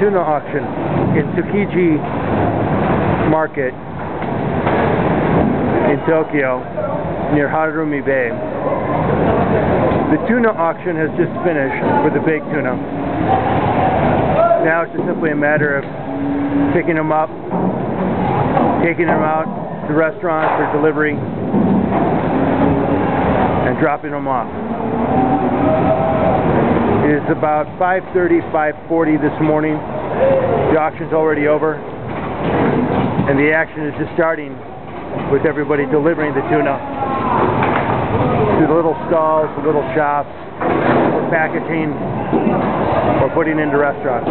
tuna auction in Tsukiji Market in Tokyo near Harumi Bay. The tuna auction has just finished for the big tuna. Now it's just simply a matter of picking them up, taking them out to restaurants for delivery, and dropping them off. It is about 5.30, 5.40 this morning. The auction's already over. And the action is just starting with everybody delivering the tuna to the little stalls, the little shops, for packaging, or putting into restaurants.